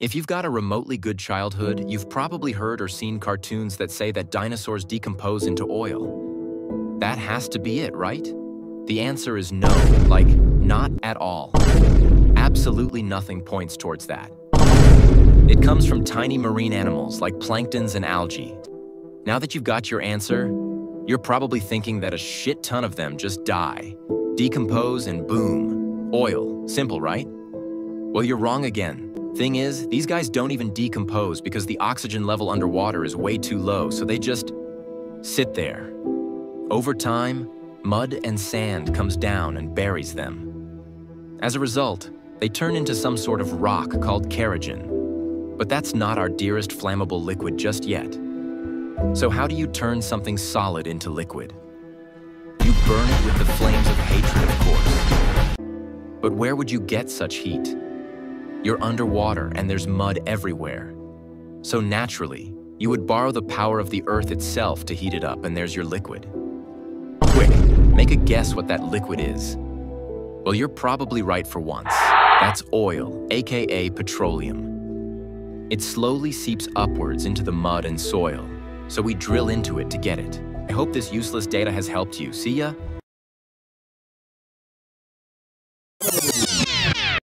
If you've got a remotely good childhood, you've probably heard or seen cartoons that say that dinosaurs decompose into oil. That has to be it, right? The answer is no, like, not at all. Absolutely nothing points towards that. It comes from tiny marine animals like planktons and algae. Now that you've got your answer, you're probably thinking that a shit ton of them just die, decompose, and boom, oil. Simple, right? Well, you're wrong again. Thing is, these guys don't even decompose because the oxygen level underwater is way too low, so they just sit there. Over time, mud and sand comes down and buries them. As a result, they turn into some sort of rock called kerogen. But that's not our dearest flammable liquid just yet. So how do you turn something solid into liquid? You burn it with the flames of hatred, of course. But where would you get such heat? You're underwater and there's mud everywhere. So naturally, you would borrow the power of the earth itself to heat it up and there's your liquid. Quick, make a guess what that liquid is. Well, you're probably right for once. That's oil, aka petroleum. It slowly seeps upwards into the mud and soil, so we drill into it to get it. I hope this useless data has helped you. See ya?